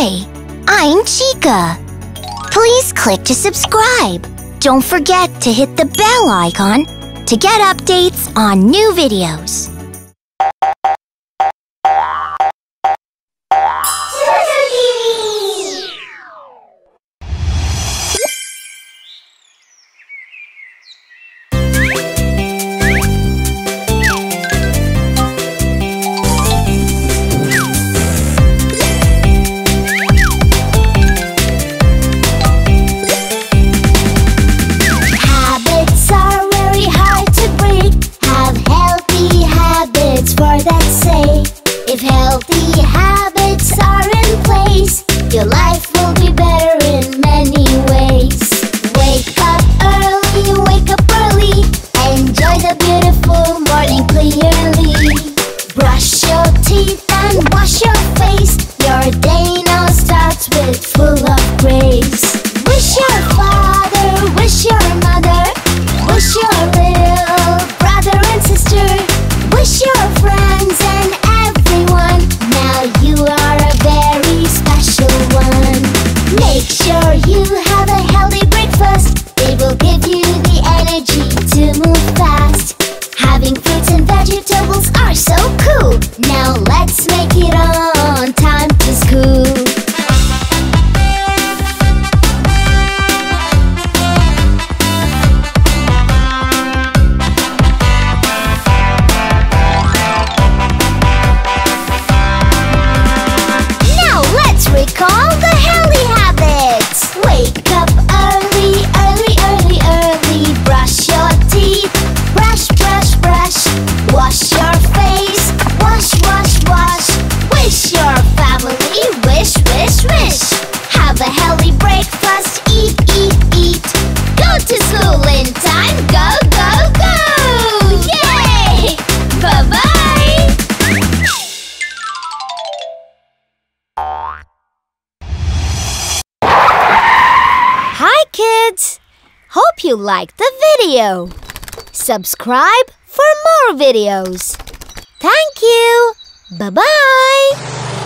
Hi, I'm Chika. Please click to subscribe. Don't forget to hit the bell icon to get updates on new videos. Are a very special one. Make sure you have a healthy breakfast. It will give you the energy to move fast. Having fruits and vegetables are so cool. Now let's make it on time kids! Hope you liked the video. Subscribe for more videos. Thank you. Bye bye.